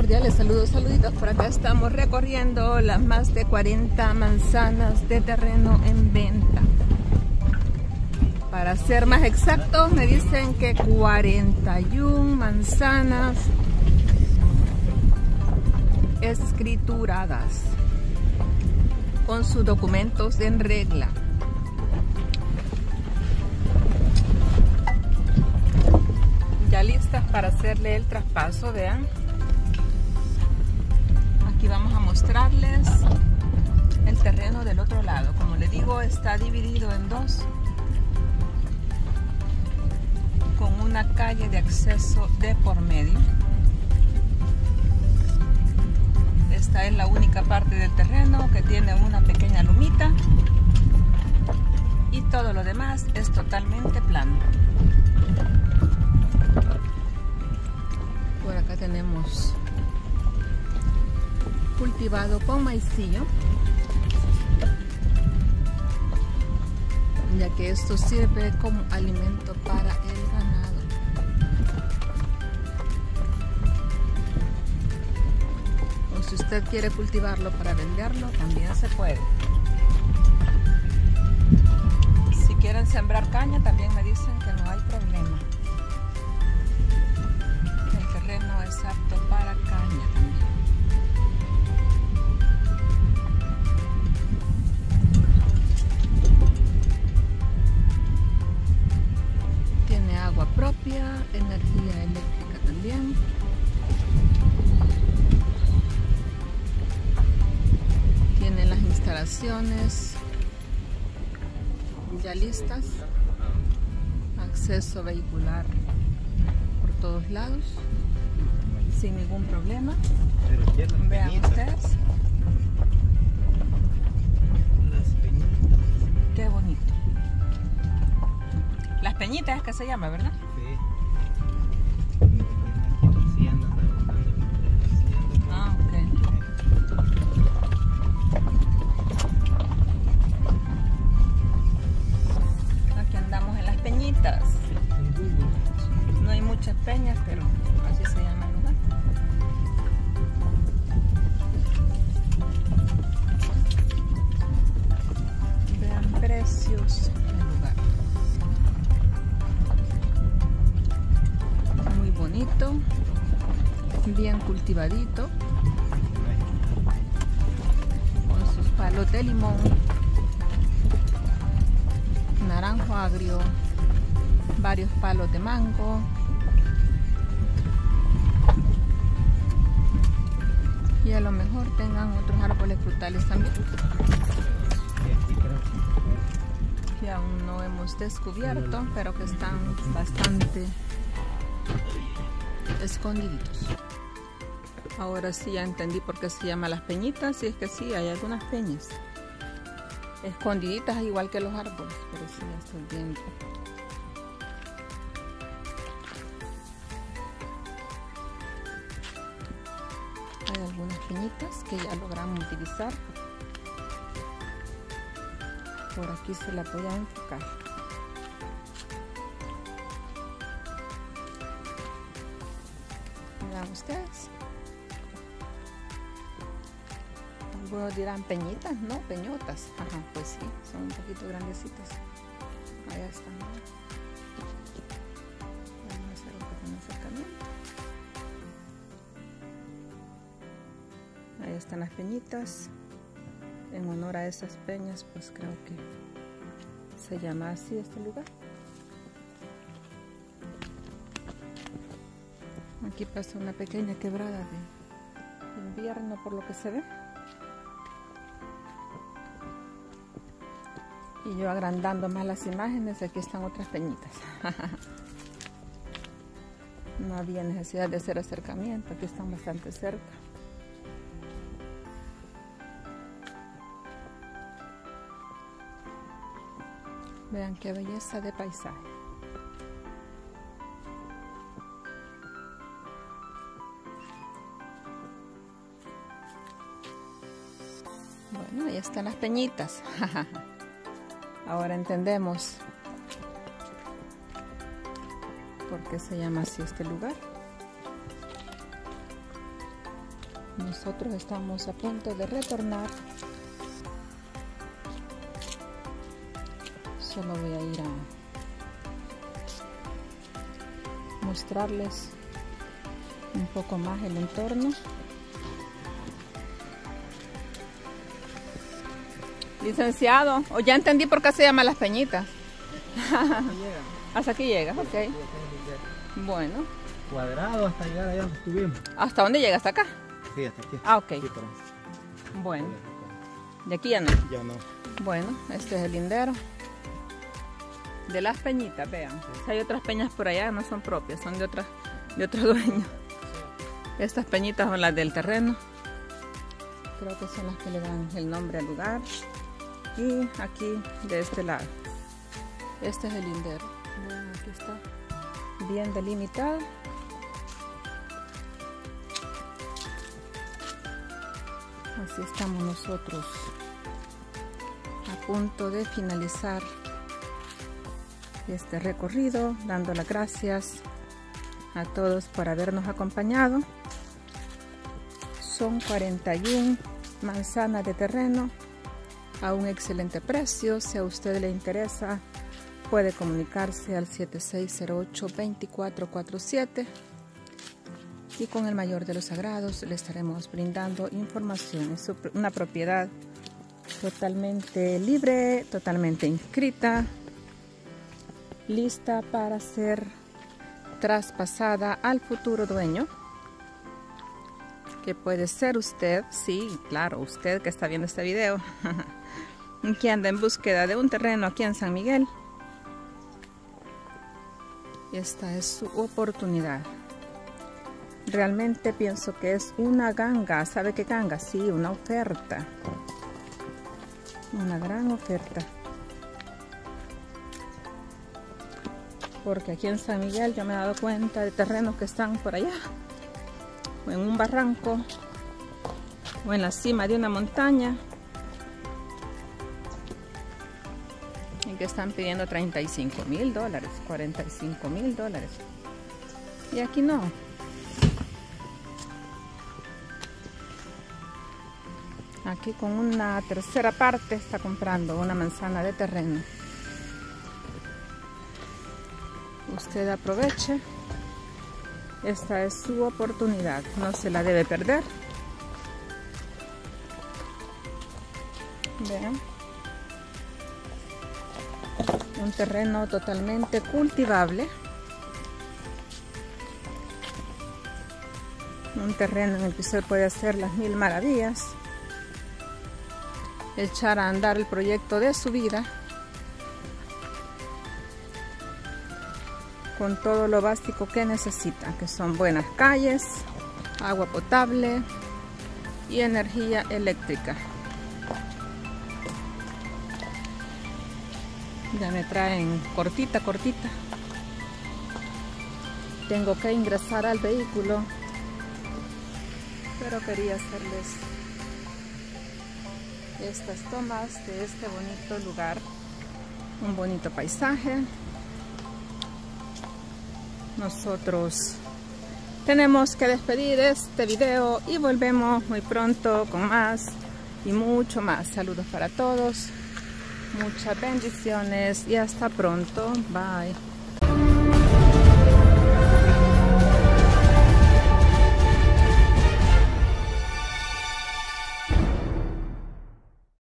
cordiales saludos, saluditos. Por acá estamos recorriendo las más de 40 manzanas de terreno en venta. Para ser más exactos, me dicen que 41 manzanas escrituradas con sus documentos en regla. Ya listas para hacerle el traspaso, vean. Aquí vamos a mostrarles el terreno del otro lado. Como les digo, está dividido en dos con una calle de acceso de por medio. Esta es la única parte del terreno que tiene una pequeña lumita y todo lo demás es totalmente plano. Por acá tenemos cultivado con maicillo, ya que esto sirve como alimento para el ganado. O si usted quiere cultivarlo para venderlo, también se puede. Si quieren sembrar caña, también me dicen que no hay problema. El terreno es apto para caña también. Ya listas. Acceso vehicular por todos lados. Sin ningún problema. Vean ustedes. Qué bonito. Las peñitas es que se llama, ¿verdad? sí. Muchas peñas, pero así se llama el lugar. Vean precios del lugar. Muy bonito, bien cultivadito, con sus palos de limón, naranjo agrio, varios palos de mango. Y a lo mejor tengan otros árboles frutales también que aún no hemos descubierto, pero que están bastante escondiditos. Ahora sí ya entendí por qué se llama las peñitas, y es que sí, hay algunas peñas escondiditas igual que los árboles, pero sí ya estoy viendo. Algunas peñitas que ya logramos utilizar. Por aquí se la voy a enfocar. Vean ustedes. Algunos dirán peñitas, no, peñotas. Ajá, pues sí, son un poquito grandecitas. Allá están. Están las peñitas. En honor a esas peñas, pues creo que se llama así este lugar. Aquí pasa una pequeña quebrada de invierno por lo que se ve. Y yo agrandando más las imágenes, aquí están otras peñitas. no había necesidad de hacer acercamiento, aquí están bastante cerca. Vean qué belleza de paisaje. Bueno, ahí están las peñitas. Ahora entendemos por qué se llama así este lugar. Nosotros estamos a punto de retornar. Solo voy a ir a mostrarles un poco más el entorno. Licenciado, o ya entendí por qué se llama Las Peñitas. hasta aquí llega, ok. Bueno. Cuadrado hasta llegar allá donde estuvimos. ¿Hasta dónde llega? ¿Hasta acá? Sí, hasta aquí. Ah, ok. Sí, pero- Bueno, de aquí ya no. Ya no. Bueno, este es el lindero. De las peñitas, vean. Si hay otras peñas por allá, no son propias, son de otras, de otros dueños. Estas peñitas son las del terreno. Creo que son las que le dan el nombre al lugar. Y aquí, de este lado. Este es el lindero. Vean, aquí está bien delimitado. Así estamos nosotros a punto de finalizar este recorrido, dando las gracias a todos por habernos acompañado. Son 41 manzanas de terreno a un excelente precio. Si a usted le interesa, puede comunicarse al 7608-2447 y con el mayor de los sagrados le estaremos brindando información. Es una propiedad totalmente libre, totalmente inscrita, lista para ser traspasada al futuro dueño, que puede ser usted, sí, claro, usted que está viendo este video, que anda en búsqueda de un terreno aquí en San Miguel. Y esta es su oportunidad. Realmente pienso que es una ganga. ¿Sabe qué ganga? Sí, una oferta. Una gran oferta. Porque aquí en San Miguel yo me he dado cuenta de terrenos que están por allá. O en un barranco. O en la cima de una montaña. En que están pidiendo 35 mil dólares. 45 mil dólares. Y aquí no. Aquí con una tercera parte está comprando una manzana de terreno. Usted aproveche. Esta es su oportunidad. No se la debe perder. Vean. Un terreno totalmente cultivable. Un terreno en el que usted puede hacer las mil maravillas echar a andar el proyecto de su vida con todo lo básico que necesita, que son buenas calles, agua potable y energía eléctrica. Ya me traen cortita, cortita. Tengo que ingresar al vehículo, pero quería hacerles estas tomas de este bonito lugar, un bonito paisaje. Nosotros tenemos que despedir este video y volvemos muy pronto con más y mucho más. Saludos para todos, muchas bendiciones y hasta pronto. Bye.